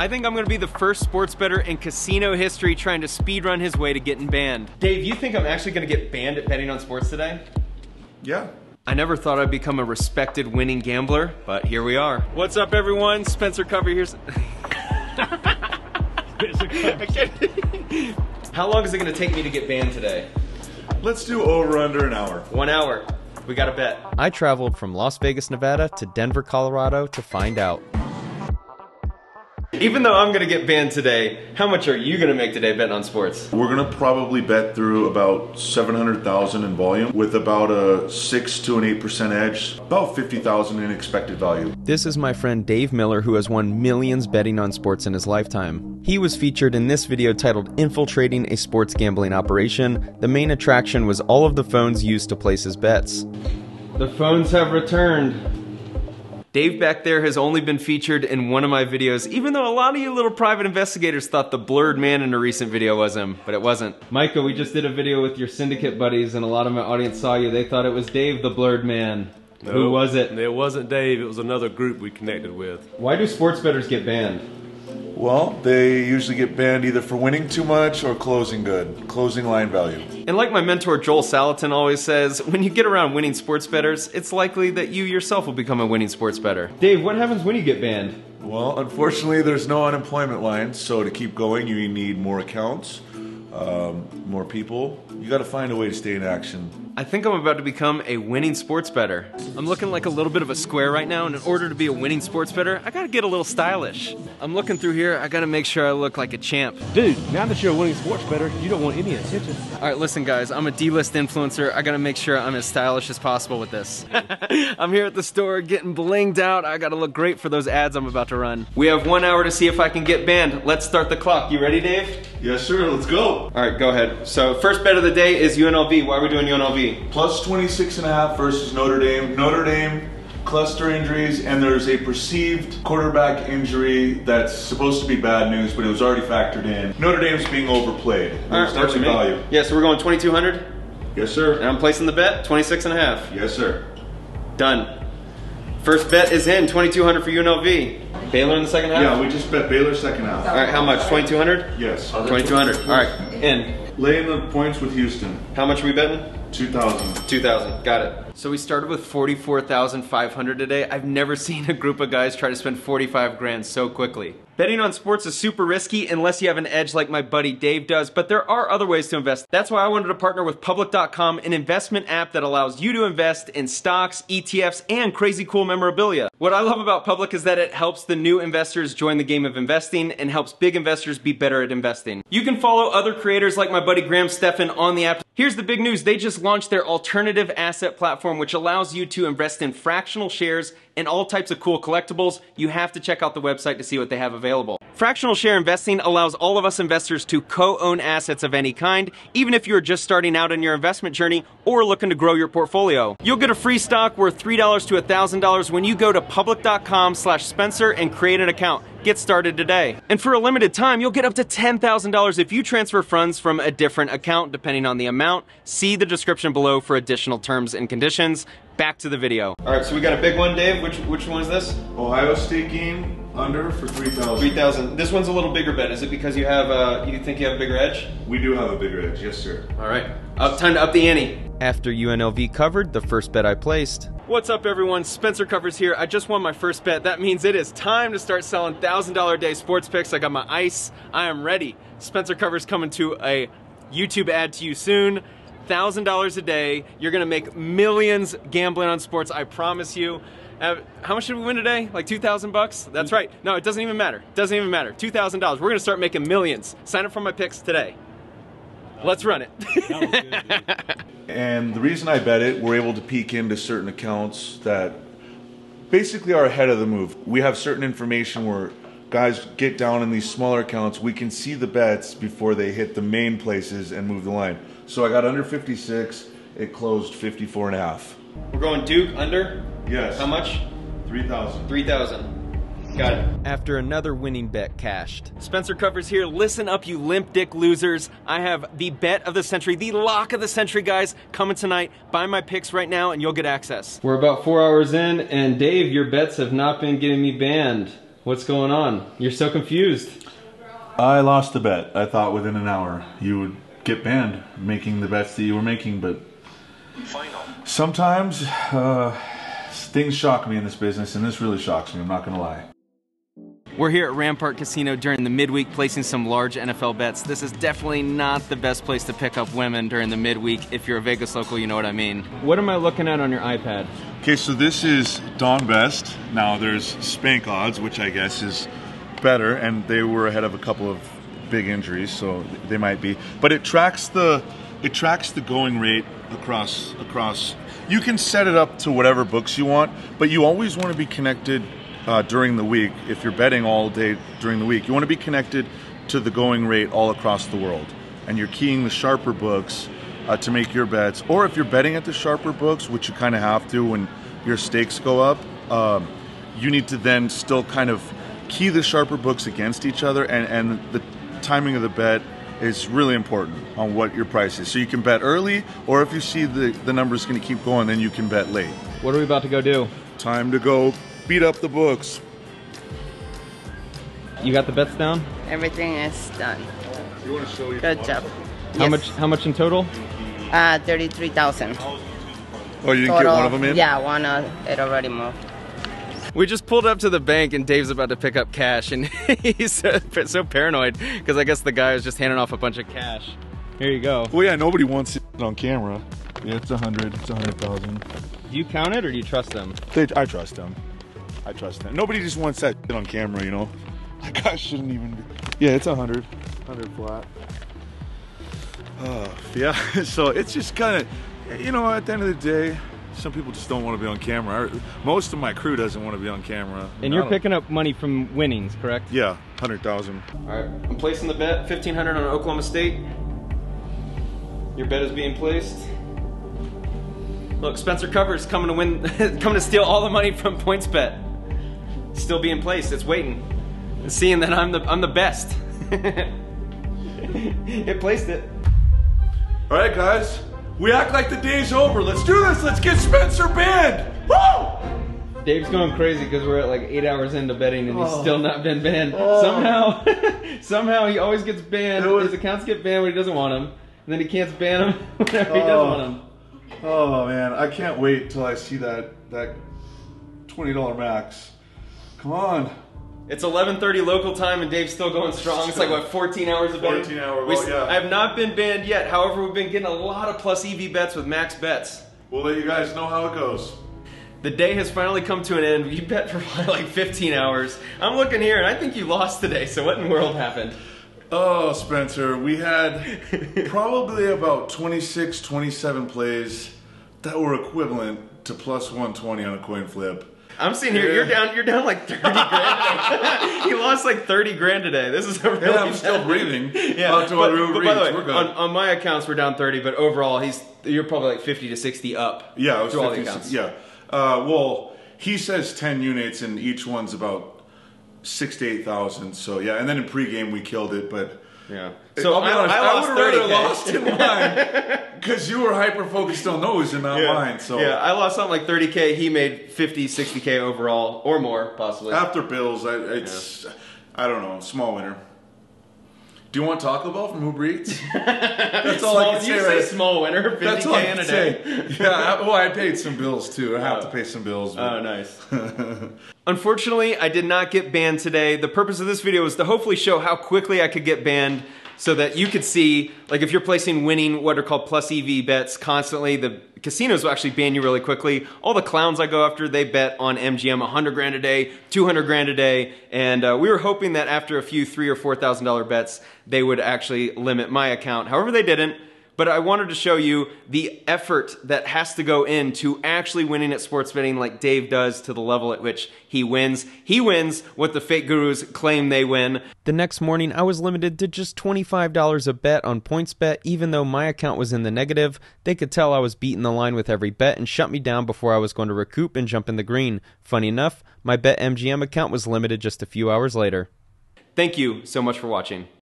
I think I'm gonna be the first sports bettor in casino history trying to speed run his way to getting banned. Dave, you think I'm actually gonna get banned at betting on sports today? Yeah. I never thought I'd become a respected winning gambler, but here we are. What's up, everyone? Spencer Cover here's. How long is it gonna take me to get banned today? Let's do over under an hour. One hour. We got a bet. I traveled from Las Vegas, Nevada to Denver, Colorado to find out. Even though I'm gonna get banned today, how much are you gonna make today betting on sports? We're gonna probably bet through about 700,000 in volume with about a 6 to an 8% edge, about 50,000 in expected value. This is my friend Dave Miller who has won millions betting on sports in his lifetime. He was featured in this video titled Infiltrating a Sports Gambling Operation. The main attraction was all of the phones used to place his bets. The phones have returned. Dave back there has only been featured in one of my videos, even though a lot of you little private investigators thought the blurred man in a recent video was him, but it wasn't. Micah, we just did a video with your syndicate buddies and a lot of my audience saw you. They thought it was Dave the blurred man. Who was it? It wasn't Dave, it was another group we connected with. Why do sports bettors get banned? Well, they usually get banned either for winning too much or closing good, closing line value. And like my mentor Joel Salatin always says, when you get around winning sports betters, it's likely that you yourself will become a winning sports better. Dave, what happens when you get banned? Well, unfortunately, there's no unemployment line, so to keep going, you need more accounts, um, more people. You got to find a way to stay in action. I think I'm about to become a winning sports bettor. I'm looking like a little bit of a square right now, and in order to be a winning sports bettor, I gotta get a little stylish. I'm looking through here, I gotta make sure I look like a champ. Dude, now that you're a winning sports bettor, you don't want any attention. All right, listen, guys, I'm a D-list influencer. I gotta make sure I'm as stylish as possible with this. I'm here at the store getting blinged out. I gotta look great for those ads I'm about to run. We have one hour to see if I can get banned. Let's start the clock. You ready, Dave? Yes, sir. Let's go. All right, go ahead. So first bet of the day is UNLV. Why are we doing UNLV? Plus 26 and a half versus Notre Dame. Notre Dame cluster injuries and there's a perceived quarterback injury that's supposed to be bad news, but it was already factored in. Notre Dame's being overplayed. All There's right, definitely value. Yeah, so we're going 2200 Yes, sir. and I'm placing the bet 26 and a half. Yes, sir. Done. First bet is in 2200 for UNLV. Baylor in the second half? Yeah, we just bet Baylor second half. All right, how much? 2200? Yes. 2200. All right, in. Laying the points with Houston. How much are we betting? 2000. 2000. Got it. So we started with 44,500 today. I've never seen a group of guys try to spend 45 grand so quickly. Betting on sports is super risky unless you have an edge like my buddy Dave does, but there are other ways to invest. That's why I wanted to partner with Public.com, an investment app that allows you to invest in stocks, ETFs, and crazy cool memorabilia. What I love about Public is that it helps the new investors join the game of investing and helps big investors be better at investing. You can follow other creators like my buddy Graham Stephan on the app. Here's the big news. They just launched their alternative asset platform, which allows you to invest in fractional shares and all types of cool collectibles. You have to check out the website to see what they have available. Fractional share investing allows all of us investors to co-own assets of any kind, even if you're just starting out in your investment journey or looking to grow your portfolio. You'll get a free stock worth $3 to $1,000 when you go to public.com slash Spencer and create an account. Get started today. And for a limited time, you'll get up to $10,000 if you transfer funds from a different account, depending on the amount. See the description below for additional terms and conditions. Back to the video. All right, so we got a big one, Dave. Which which one is this? Ohio State game under for 3000. 3,000. This one's a little bigger bet. Is it because you have uh, you think you have a bigger edge? We do have a bigger edge. Yes, sir. All right. Up time to up the ante. After UNLV covered, the first bet I placed. What's up, everyone? Spencer Covers here. I just won my first bet. That means it is time to start selling $1,000 a day sports picks. I got my ice. I am ready. Spencer Covers coming to a YouTube ad to you soon. $1,000 a day. You're going to make millions gambling on sports. I promise you. Uh, how much did we win today? Like 2,000 bucks? That's right. No, it doesn't even matter. Doesn't even matter. $2,000. We're going to start making millions. Sign up for my picks today. Let's run it. And the reason I bet it, we're able to peek into certain accounts that basically are ahead of the move. We have certain information where guys get down in these smaller accounts. We can see the bets before they hit the main places and move the line. So I got under 56. It closed 54 and a half. We're going Duke under. Yes. How much? 3,000. 3,000. Got it. After another winning bet cashed. Spencer Covers here. Listen up, you limp dick losers. I have the bet of the century, the lock of the century, guys, coming tonight. Buy my picks right now and you'll get access. We're about four hours in, and Dave, your bets have not been getting me banned. What's going on? You're so confused. I lost the bet. I thought within an hour you would get banned making the bets that you were making, but Final. sometimes uh, things shock me in this business, and this really shocks me. I'm not gonna lie. We're here at Rampart Casino during the midweek placing some large NFL bets. This is definitely not the best place to pick up women during the midweek. If you're a Vegas local, you know what I mean. What am I looking at on your iPad? Okay, so this is Don Best. Now there's SpankOdds, which I guess is better, and they were ahead of a couple of big injuries, so they might be. But it tracks the it tracks the going rate across across. You can set it up to whatever books you want, but you always want to be connected uh, during the week. If you're betting all day during the week, you want to be connected to the going rate all across the world, and you're keying the sharper books uh, to make your bets. Or if you're betting at the sharper books, which you kind of have to when your stakes go up, um, you need to then still kind of key the sharper books against each other, and, and the timing of the bet is really important on what your price is. So you can bet early, or if you see the, the numbers going to keep going, then you can bet late. What are we about to go do? Time to go beat up the books. You got the bets down? Everything is done. You want to show you? Good job. How Yes. much how much in total? Uh, 33,000. Oh, you didn't get one of them in? Yeah, one of it already moved. We just pulled up to the bank and Dave's about to pick up cash and he's so, so paranoid because I guess the guy was just handing off a bunch of cash. Here you go. Well, yeah, nobody wants it on camera. Yeah, it's a hundred. It's a hundred thousand. Do you count it or do you trust them? They, I trust them. I trust them. Nobody just wants that shit on camera, you know. That guy shouldn't even be. Yeah, it's a hundred. Hundred flat. Uh, yeah. So it's just kind of, you know, at the end of the day, some people just don't want to be on camera. I- Most of my crew doesn't want to be on camera. And I you're picking up money from winnings, correct? Yeah, hundred thousand. All right, I'm placing the bet, 1500 on Oklahoma State. Your bet is being placed. Look, Spencer Covers coming to win, coming to steal all the money from PointsBet. Still be in place. It's waiting, seeing that I'm the I'm the best. it placed it. All right, guys. We act like the day's over. Let's do this. Let's get Spencer banned. Woo! Dave's going crazy because we're at like eight hours into betting and he's oh. still not been banned. Oh. Somehow, somehow he always gets banned. Was- His accounts get banned when he doesn't want them, and then he can't ban them whenever he does Oh. want them. Oh man, I can't wait till I see that that twenty dollar max. Come on. It's 11:30 local time, and Dave's still going strong. It's like what 14 hours of betting. 14 hour, We well, yeah. I have not been banned yet. However, we've been getting a lot of plus EV bets with max bets. We'll let you guys know how it goes. The day has finally come to an end. You bet for like 15 hours. I'm looking here, and I think you lost today. So what in the world happened? Oh, Spencer, we had probably about 26, 27 plays that were equivalent to plus 120 on a coin flip. I'm seeing here you're down. You're down like 30 grand. You lost like 30 grand today. This is a really Yeah, I'm still breathing. Yeah, but, but by the way, on, on my accounts we're down 30, but overall he's you're probably like 50 to 60 up. Yeah, was all the accounts. yeah. Uh, well, he says 10 units, and each one's about six to 8,000. So, yeah, and then in pregame we killed it, but. Yeah. So I'll be honest, I, lost would have rather lost in mine because you were hyper focused on those and not Yeah. mine. So yeah, I lost something like 30k. He made 50, 60k overall, or more possibly. after Bills, I, it's I don't know, small winner. Do you want Taco Bell from Uber Eats? That's all I Small- can say. you right- say small winner, 50k That's all I can a day. say. Yeah, I, well, I paid some bills too. I have Oh. to pay some bills. but- Oh, nice. Unfortunately, I did not get banned today. The purpose of this video was to hopefully show how quickly I could get banned so that you could see, like if you're placing winning what are called plus EV bets constantly, the casinos will actually ban you really quickly. All the clowns I go after, they bet on MGM 100 grand a day, 200 grand a day, and uh, we were hoping that after a few three or four thousand dollar bets, they would actually limit my account. However, they didn't. But I wanted to show you the effort that has to go into actually winning at sports betting like Dave does to the level at which he wins. He wins what the fake gurus claim they win. The next morning, I was limited to just $25 a bet on PointsBet, even though my account was in the negative. They could tell I was beating the line with every bet and shut me down before I was going to recoup and jump in the green. Funny enough, my BetMGM account was limited just a few hours later. Thank you so much for watching.